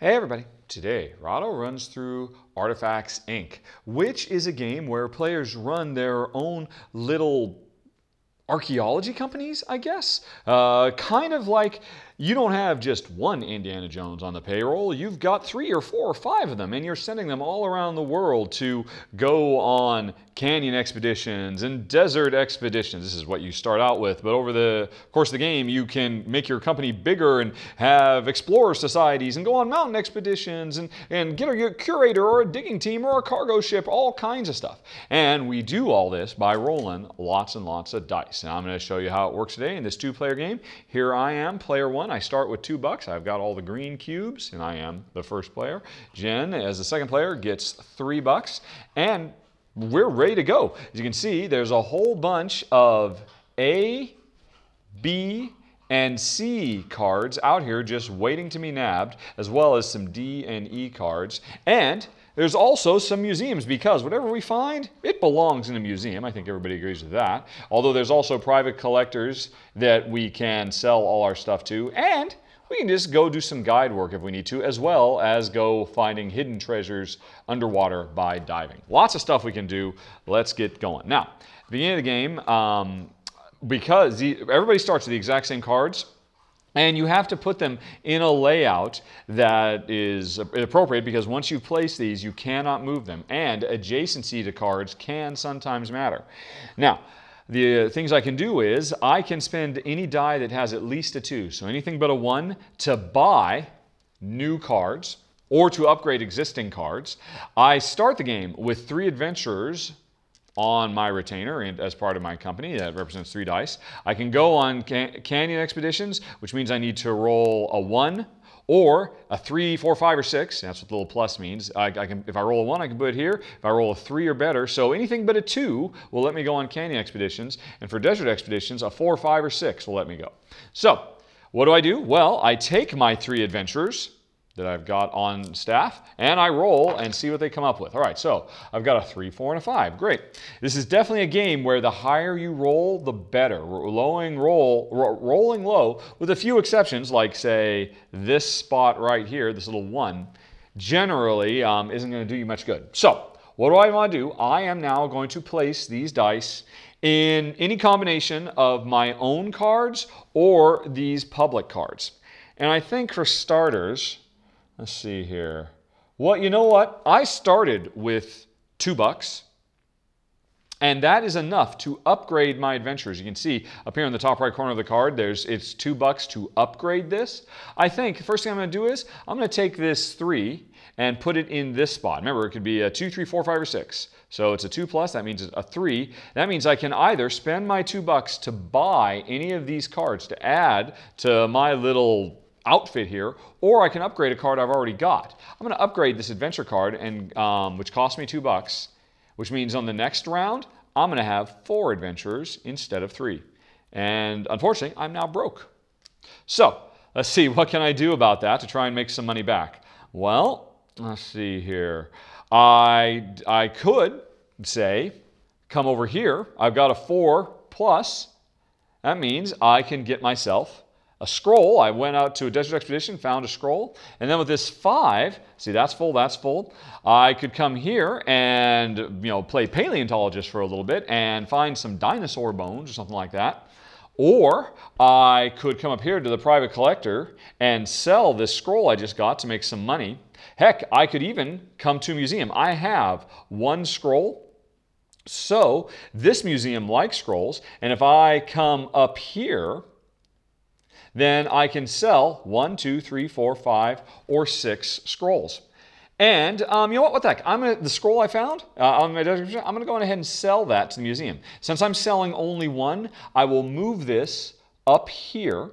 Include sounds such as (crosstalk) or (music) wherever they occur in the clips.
Hey everybody! Today, Rahdo runs through Artifacts Inc., which is a game where players run their own little archaeology companies, I guess. Uh, kind of like you don't have just one Indiana Jones on the payroll, you've got three or four or five of them, and you're sending them all around the world to go on canyon expeditions and desert expeditions. This is what you start out with, but over the course of the game, you can make your company bigger and have explorer societies and go on mountain expeditions and, and get a curator or a digging team or a cargo ship, all kinds of stuff. And we do all this by rolling lots and lots of dice. Now I'm going to show you how it works today in this two-player game. Here I am, player one. I start with two bucks. I've got all the green cubes, and I am the first player. Jen, as the second player, gets three bucks. And we're ready to go. As you can see, there's a whole bunch of A, B, and C cards out here just waiting to be nabbed, as well as some D and E cards. And there's also some museums because whatever we find, it belongs in a museum. I think everybody agrees with that. Although there's also private collectors that we can sell all our stuff to. And we can just go do some guide work if we need to, as well as go finding hidden treasures underwater by diving. Lots of stuff we can do. Let's get going. Now, beginning of the game, um, because the, everybody starts with the exact same cards, and you have to put them in a layout that is appropriate because once you place these, you cannot move them. And adjacency to cards can sometimes matter. Now, the things I can do is I can spend any die that has at least a 2, so anything but a 1, to buy new cards or to upgrade existing cards. I start the game with three adventurers on my retainer and as part of my company that represents three dice. I can go on can canyon expeditions, which means I need to roll a one or a three, four, five, or six. That's what the little plus means. I, I can, if I roll a one, I can put it here. If I roll a three or better, so anything but a two will let me go on canyon expeditions. And for desert expeditions, a four, five, or six will let me go. So what do I do? Well, I take my three adventurers, that I've got on staff, and I roll and see what they come up with. All right, so I've got a three, four, and a five. Great. This is definitely a game where the higher you roll, the better. Lowing roll, ro rolling low, with a few exceptions, like say this spot right here, this little one, generally um, isn't going to do you much good. So what do I want to do? I am now going to place these dice in any combination of my own cards or these public cards. And I think for starters, Let's see here. Well, you know what? I started with two bucks. And that is enough to upgrade my adventures. You can see up here in the top right corner of the card, there's it's two bucks to upgrade this. I think the first thing I'm going to do is I'm going to take this three and put it in this spot. Remember, it could be a two, three, four, five, or six. So it's a two plus, that means a three. That means I can either spend my two bucks to buy any of these cards to add to my little outfit here, or I can upgrade a card I've already got. I'm going to upgrade this adventure card, and um, which cost me two bucks, which means on the next round, I'm going to have four adventurers instead of three. And unfortunately, I'm now broke. So let's see, (laughs) what can I do about that to try and make some money back? Well, let's see here. I, I could say, come over here. I've got a four plus. That means I can get myself a scroll. I went out to a desert expedition, found a scroll. And then with this five, see that's full, that's full. I could come here and you know play paleontologist for a little bit and find some dinosaur bones or something like that. Or I could come up here to the private collector and sell this scroll I just got to make some money. Heck, I could even come to a museum. I have one scroll. So this museum likes scrolls. And if I come up here then I can sell one, two, three, four, five, or six scrolls. And um, you know what? What the heck? I'm gonna, the scroll I found uh, on my I'm going to go ahead and sell that to the museum. Since I'm selling only one, I will move this up here.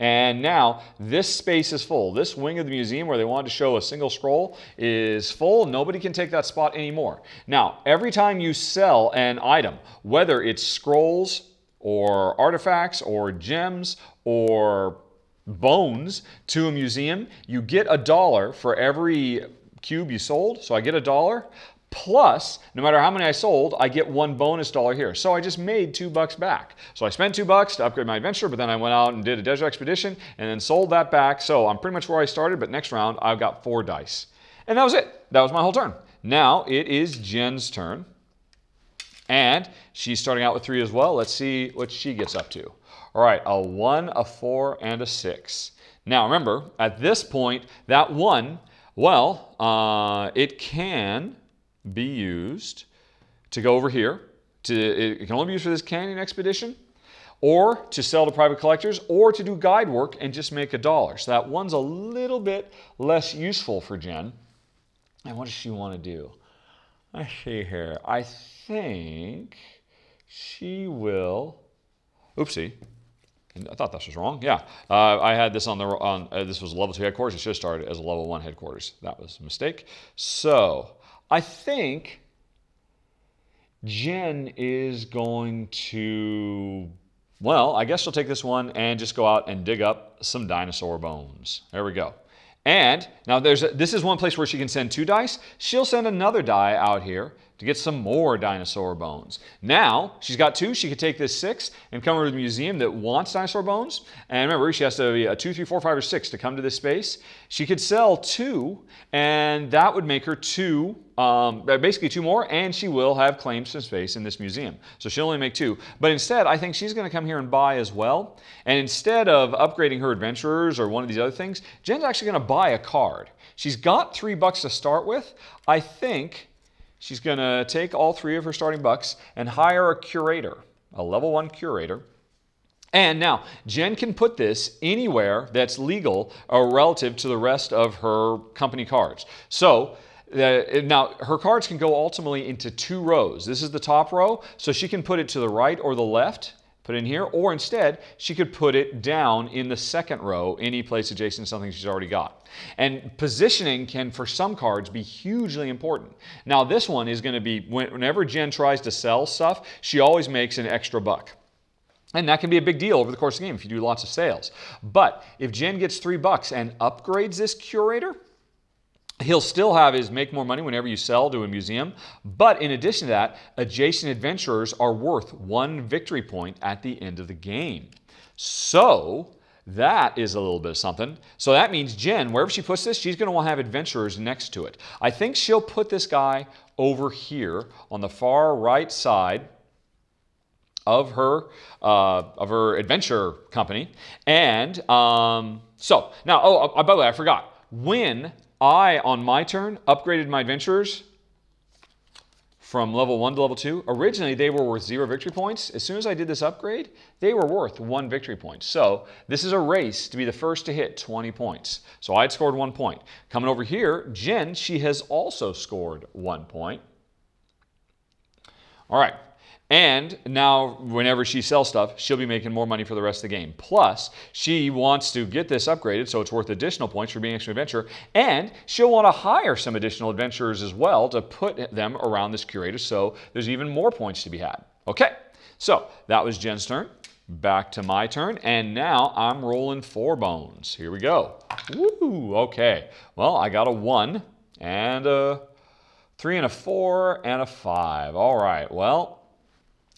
And now this space is full. This wing of the museum where they wanted to show a single scroll is full. Nobody can take that spot anymore. Now, every time you sell an item, whether it's scrolls, or artifacts or gems or bones to a museum, you get a dollar for every cube you sold. So I get a dollar Plus, no matter how many I sold, I get one bonus dollar here. So I just made two bucks back. So I spent two bucks to upgrade my adventure, but then I went out and did a desert expedition and then sold that back. So I'm pretty much where I started, but next round I've got four dice. And that was it. That was my whole turn. Now it is Jen's turn. And she's starting out with three as well. Let's see what she gets up to. All right, a one, a four, and a six. Now remember, at this point, that one, well, uh, it can be used to go over here. To, it can only be used for this canyon expedition, or to sell to private collectors, or to do guide work and just make a dollar. So that one's a little bit less useful for Jen. And what does she want to do? I see here. I think she will. Oopsie. I thought this was wrong. Yeah, uh, I had this on the on. Uh, this was a level two headquarters. It should have started as a level one headquarters. That was a mistake. So I think Jen is going to. Well, I guess she'll take this one and just go out and dig up some dinosaur bones. There we go. And now there's a, this is one place where she can send two dice. She'll send another die out here to get some more dinosaur bones. Now, she's got two. She could take this six and come over to the museum that wants dinosaur bones. And remember, she has to be a two, three, four, five, or six to come to this space. She could sell two, and that would make her two, um, basically two more, and she will have claims to space in this museum. So she'll only make two. But instead, I think she's going to come here and buy as well. And instead of upgrading her adventurers or one of these other things, Jen's actually going to buy a card. She's got three bucks to start with. I think She's going to take all three of her starting bucks and hire a curator, a level one curator. And now, Jen can put this anywhere that's legal or relative to the rest of her company cards. So, uh, now, her cards can go ultimately into two rows. This is the top row, so she can put it to the right or the left put in here, or instead, she could put it down in the second row, any place adjacent to something she's already got. And positioning can, for some cards, be hugely important. Now, this one is going to be, whenever Jen tries to sell stuff, she always makes an extra buck. And that can be a big deal over the course of the game if you do lots of sales. But if Jen gets three bucks and upgrades this curator, He'll still have his make more money whenever you sell to a museum, but in addition to that, adjacent adventurers are worth one victory point at the end of the game. So that is a little bit of something. So that means Jen, wherever she puts this, she's going to want to have adventurers next to it. I think she'll put this guy over here on the far right side of her uh, of her adventure company. And um, so now, oh, uh, by the way, I forgot. When I, on my turn, upgraded my adventurers from level 1 to level 2. Originally, they were worth 0 victory points. As soon as I did this upgrade, they were worth 1 victory point. So this is a race to be the first to hit 20 points. So I had scored 1 point. Coming over here, Jen, she has also scored 1 point. All right, and now, whenever she sells stuff, she'll be making more money for the rest of the game. Plus, she wants to get this upgraded so it's worth additional points for being an extra adventurer. And she'll want to hire some additional adventurers as well to put them around this curator so there's even more points to be had. Okay, so that was Jen's turn. Back to my turn. And now I'm rolling four bones. Here we go. Woo, okay. Well, I got a one and a three and a four and a five. All right, well,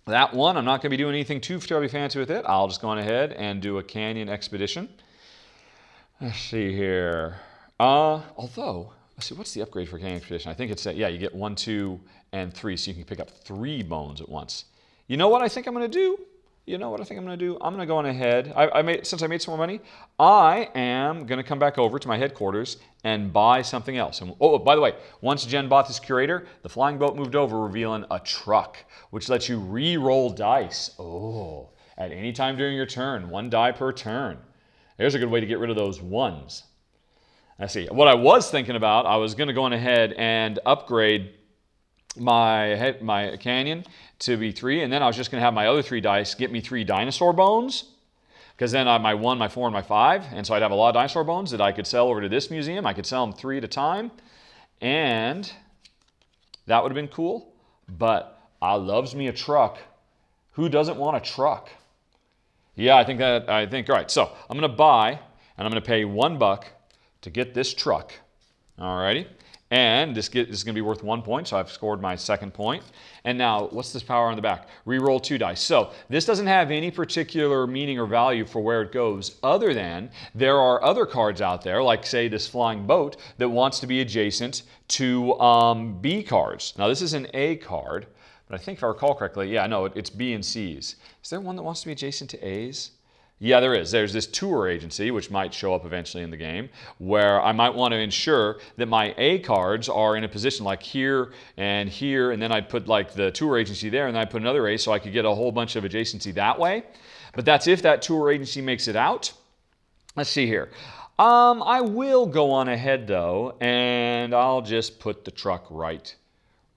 that one, I'm not going to be doing anything too terribly fancy with it. I'll just go on ahead and do a canyon expedition. Let's see here. Uh, although, let's see, what's the upgrade for canyon expedition? I think it's, uh, yeah, you get one, two, and three, so you can pick up three bones at once. You know what I think I'm going to do? You know what I think I'm going to do? I'm going to go on ahead. I, I, made, since I made some more money, I am going to come back over to my headquarters and buy something else. And, oh, by the way, once Jen bought this curator, the flying boat moved over, revealing a truck, which lets you re-roll dice. Oh, at any time during your turn, one die per turn. There's a good way to get rid of those ones. I see. What I was thinking about, I was going to go on ahead and upgrade my head, my canyon to be three, and then I was just going to have my other three dice get me three dinosaur bones, because then I my one, my four, and my five, and so I'd have a lot of dinosaur bones that I could sell over to this museum. I could sell them three at a time, and that would have been cool. But I loves me a truck. Who doesn't want a truck? Yeah, I think that I think. All right, so I'm going to buy, and I'm going to pay one buck to get this truck. All righty. And this, get, this is going to be worth one point, so I've scored my second point. And now, what's this power on the back? Reroll two dice. So this doesn't have any particular meaning or value for where it goes, other than there are other cards out there, like say this flying boat, that wants to be adjacent to um, B cards. Now this is an A card, but I think if I recall correctly, yeah, no, it's B and C's. Is there one that wants to be adjacent to A's? Yeah, there is. There's this tour agency, which might show up eventually in the game, where I might want to ensure that my A cards are in a position like here and here, and then I'd put like the tour agency there, and then I'd put another A so I could get a whole bunch of adjacency that way. But that's if that tour agency makes it out. Let's see here. Um, I will go on ahead though, and I'll just put the truck right,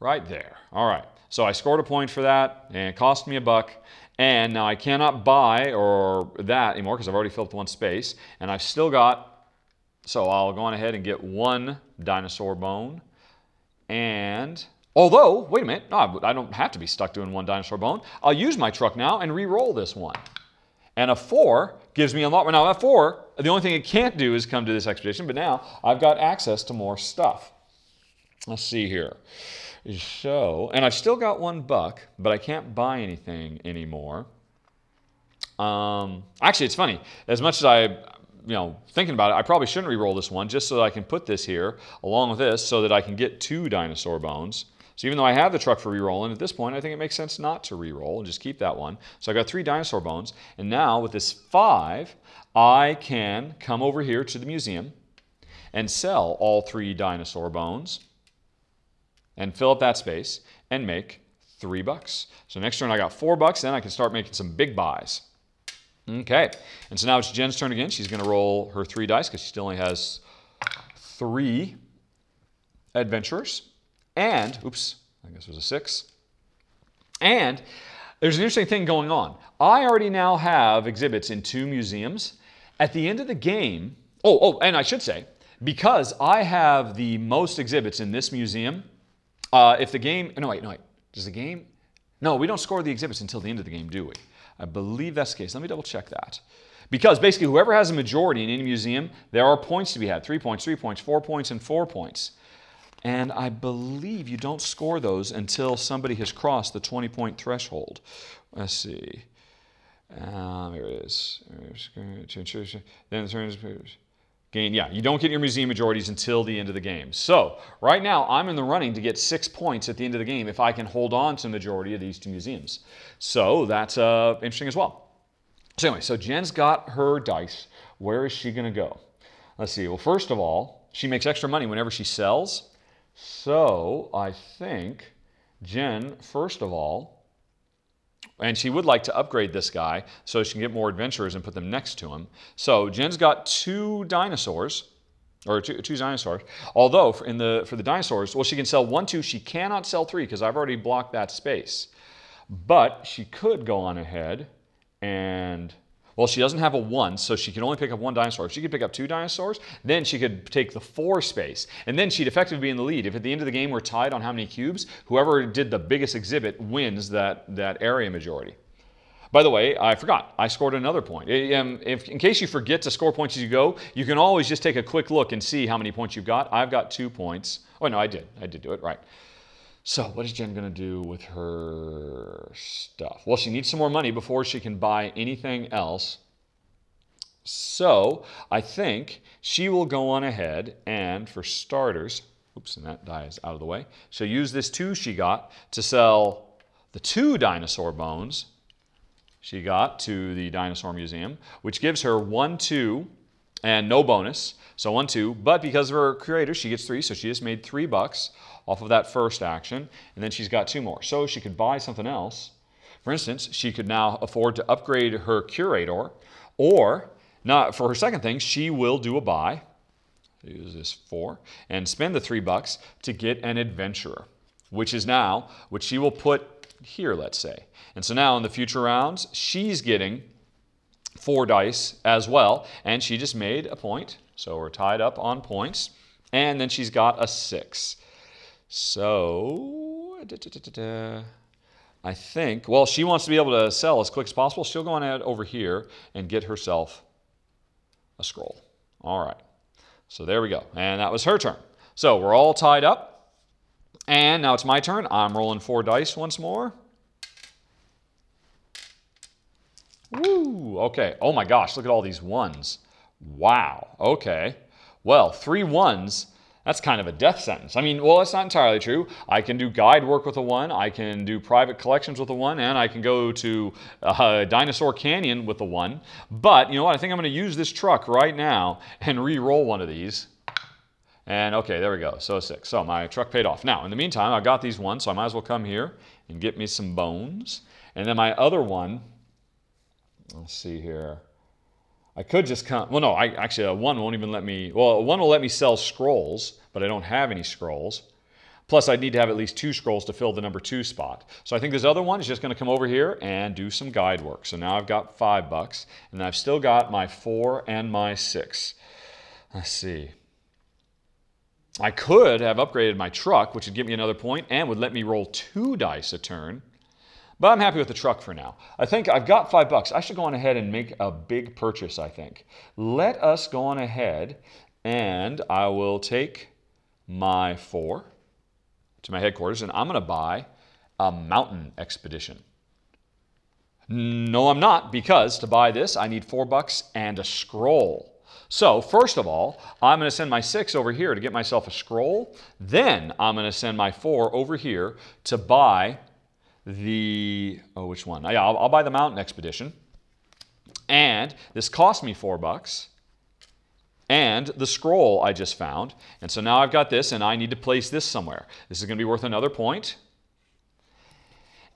right there. All right. So I scored a point for that, and it cost me a buck. And now I cannot buy or that anymore because I've already filled up one space. And I've still got, so I'll go on ahead and get one dinosaur bone. And although, wait a minute, no, I don't have to be stuck doing one dinosaur bone. I'll use my truck now and re-roll this one. And a four gives me a lot. Now, a four, the only thing it can't do is come to this expedition, but now I've got access to more stuff. Let's see here. So, and I've still got one buck, but I can't buy anything anymore. Um, actually, it's funny. As much as I, you know, thinking about it, I probably shouldn't re-roll this one just so that I can put this here along with this so that I can get two dinosaur bones. So even though I have the truck for re-rolling, at this point, I think it makes sense not to re-roll and just keep that one. So I got three dinosaur bones. And now with this five, I can come over here to the museum and sell all three dinosaur bones and fill up that space and make three bucks. So next turn I got four bucks, then I can start making some big buys. Okay, and so now it's Jen's turn again. She's gonna roll her three dice because she still only has three adventurers. And, oops, I guess it was a six. And there's an interesting thing going on. I already now have exhibits in two museums. At the end of the game, oh, oh, and I should say, because I have the most exhibits in this museum, uh, if the game, no, wait, no, wait. Does the game? No, we don't score the exhibits until the end of the game, do we? I believe that's the case. Let me double check that. Because basically, whoever has a majority in any museum, there are points to be had three points, three points, four points, and four points. And I believe you don't score those until somebody has crossed the 20 point threshold. Let's see. Um, here it is. Then the turns gain. Yeah, you don't get your museum majorities until the end of the game. So right now, I'm in the running to get six points at the end of the game if I can hold on to the majority of these two museums. So that's uh, interesting as well. So anyway, so Jen's got her dice. Where is she going to go? Let's see. Well, first of all, she makes extra money whenever she sells. So I think Jen, first of all, and she would like to upgrade this guy so she can get more adventurers and put them next to him. So Jen's got two dinosaurs, or two, two dinosaurs. Although in the, for the dinosaurs, well, she can sell one, two. She cannot sell three because I've already blocked that space. But she could go on ahead and well, she doesn't have a one, so she can only pick up one dinosaur. If she could pick up two dinosaurs, then she could take the four space, and then she'd effectively be in the lead. If at the end of the game we're tied on how many cubes, whoever did the biggest exhibit wins that, that area majority. By the way, I forgot. I scored another point. Um, in case you forget to score points as you go, you can always just take a quick look and see how many points you've got. I've got two points. Oh, no, I did. I did do it, right. So what is Jen going to do with her stuff? Well, she needs some more money before she can buy anything else. So I think she will go on ahead and, for starters, oops, and that die is out of the way. She'll use this two she got to sell the two dinosaur bones she got to the Dinosaur Museum, which gives her one, two, and no bonus. So one, two, but because of her curator, she gets three, so she just made three bucks off of that first action, and then she's got two more. So she could buy something else. For instance, she could now afford to upgrade her curator, or not for her second thing, she will do a buy. Use this four and spend the three bucks to get an adventurer, which is now which she will put here, let's say. And so now in the future rounds, she's getting four dice as well, and she just made a point. So we're tied up on points, and then she's got a six. So, da, da, da, I think, well, she wants to be able to sell as quick as possible. She'll go on ahead over here and get herself a scroll. All right. So there we go. And that was her turn. So we're all tied up. And now it's my turn. I'm rolling four dice once more. Woo, okay. Oh my gosh, look at all these ones. Wow, okay. Well, three ones, that's kind of a death sentence. I mean, well, that's not entirely true. I can do guide work with a one, I can do private collections with a one, and I can go to uh, Dinosaur Canyon with a one. But you know what? I think I'm going to use this truck right now and re-roll one of these. And okay, there we go. So six. So my truck paid off. Now, in the meantime, I got these ones, so I might as well come here and get me some bones. And then my other one, let's see here. I could just come, well, no, I actually, uh, one won't even let me, well, one will let me sell scrolls, but I don't have any scrolls. Plus, I'd need to have at least two scrolls to fill the number two spot. So I think this other one is just going to come over here and do some guide work. So now I've got five bucks, and I've still got my four and my six. Let's see. I could have upgraded my truck, which would give me another point and would let me roll two dice a turn. But I'm happy with the truck for now. I think I've got five bucks. I should go on ahead and make a big purchase, I think. Let us go on ahead and I will take my four to my headquarters and I'm going to buy a mountain expedition. No, I'm not, because to buy this, I need four bucks and a scroll. So, first of all, I'm going to send my six over here to get myself a scroll. Then I'm going to send my four over here to buy the, oh, which one? Yeah, I'll, I'll buy the mountain expedition. And this cost me four bucks. And the scroll I just found. And so now I've got this, and I need to place this somewhere. This is going to be worth another point.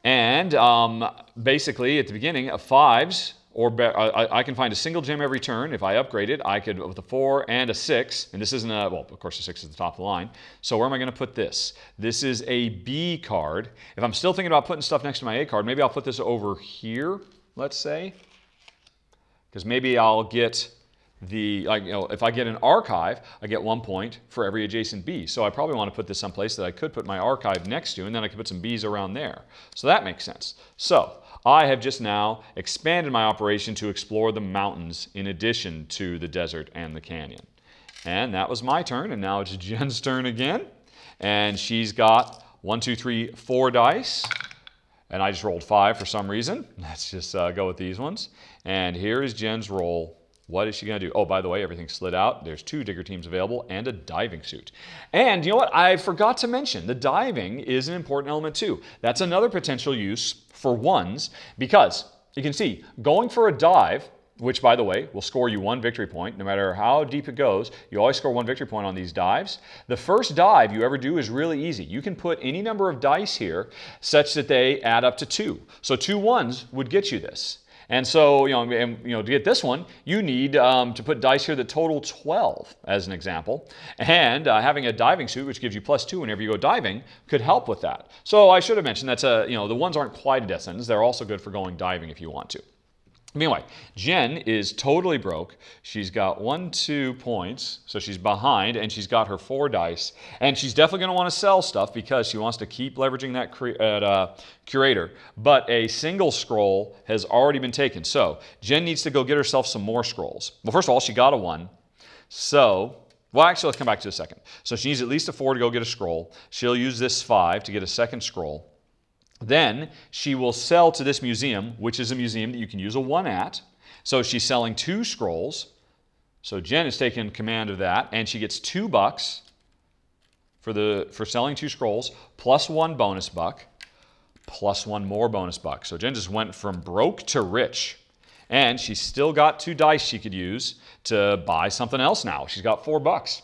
And um, basically, at the beginning, of fives or I, I, can find a single gem every turn. If I upgrade it, I could, with a four and a six, and this isn't a, well, of course the six is the top of the line. So where am I going to put this? This is a B card. If I'm still thinking about putting stuff next to my A card, maybe I'll put this over here, let's say. Because maybe I'll get the, like, you know, if I get an archive, I get one point for every adjacent B. So I probably want to put this someplace that I could put my archive next to, and then I could put some Bs around there. So that makes sense. So I have just now expanded my operation to explore the mountains in addition to the desert and the canyon. And that was my turn, and now it's (laughs) Jen's turn again. And she's got one, two, three, four dice. And I just rolled five for some reason. (laughs) Let's just uh, go with these ones. And here is Jen's roll. What is she going to do? Oh, by the way, everything slid out. There's two digger teams available and a diving suit. And you know what? I forgot to mention the diving is an important element too. That's another potential use for ones because you can see going for a dive, which by the way will score you one victory point no matter how deep it goes. You always score one victory point on these dives. The first dive you ever do is really easy. You can put any number of dice here such that they add up to two. So two ones would get you this. And so, you know, and, you know, to get this one, you need um, to put dice here that total 12, as an example. And uh, having a diving suit, which gives you plus two whenever you go diving, could help with that. So I should have mentioned that's a, you know, the ones aren't quite a death. They're also good for going diving if you want to. Anyway, Jen is totally broke. She's got one, two points, so she's behind, and she's got her four dice. And she's definitely going to want to sell stuff because she wants to keep leveraging that uh, curator. But a single scroll has already been taken. So Jen needs to go get herself some more scrolls. Well, first of all, she got a one. So, well, actually, let's come back to a second. So she needs at least a four to go get a scroll. She'll use this five to get a second scroll. Then she will sell to this museum, which is a museum that you can use a one at. So she's selling two scrolls. So Jen is taking command of that, and she gets two bucks for, the, for selling two scrolls, plus one bonus buck, plus one more bonus buck. So Jen just went from broke to rich. And she's still got two dice she could use to buy something else now. She's got four bucks.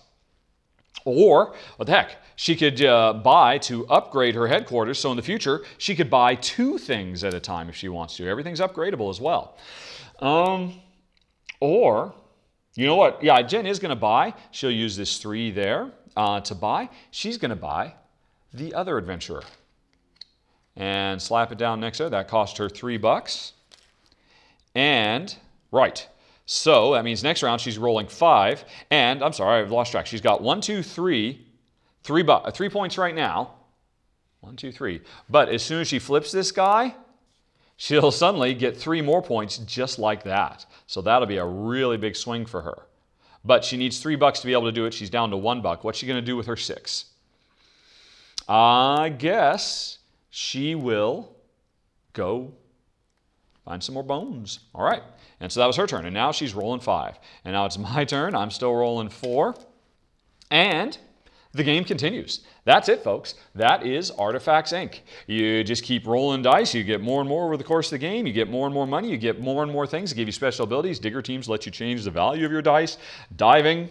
Or, what the heck, she could uh, buy to upgrade her headquarters. So in the future, she could buy two things at a time if she wants to. Everything's upgradable as well. Um, or, you know what? Yeah, Jen is going to buy. She'll use this three there uh, to buy. She's going to buy the other adventurer and slap it down next to her. That cost her three bucks. And, right, so that means next round she's rolling five. And I'm sorry, I've lost track. She's got one, two, three, three, three points right now. One, two, three. But as soon as she flips this guy, she'll (laughs) suddenly get three more points just like that. So that'll be a really big swing for her. but she needs three bucks to be able to do it. She's down to one buck. What's she going to do with her six? I guess she will go find some more bones. All right. And so that was her turn. And now she's rolling five. And now it's (laughs) my turn. I'm still rolling four. And the game continues. That's it, folks. That is Artifacts Inc. You just keep rolling dice. You get more and more over the course of the game. You get more and more money. You get more and more things. They give you special abilities. Digger teams let you change the value of your dice. Diving,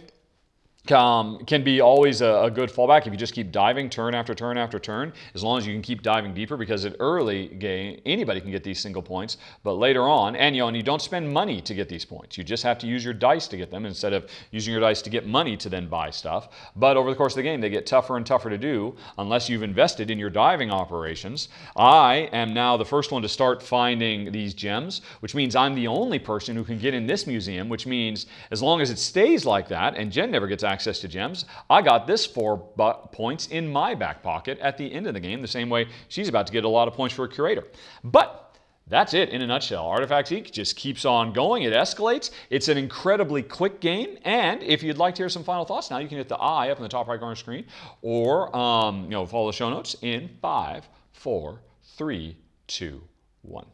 um, can be always a, a, good fallback if you just keep diving turn after turn after turn, as long as you can keep diving deeper because at early game, anybody can get these single points, but later on, and you, know, and you don't spend money to get these points. You just have to use your dice to get them instead of using your dice to get money to then buy stuff. But over the course of the game, they get tougher and tougher to do unless you've invested in your diving operations. I am now the first one to start finding these gems, which means I'm the only person who can get in this museum, which means as long as it stays like that, and Jen never gets access to gems. I got this four points in my back pocket at the end of the game, the same way she's about to get a lot of points for a curator. But that's it in a nutshell. Artifacts Inc. just keeps on going. It escalates. It's an incredibly quick game. And if you'd like to hear some final thoughts now, you can hit the I up in the top right corner screen or um, you know follow the show notes in five, four, three, two, one.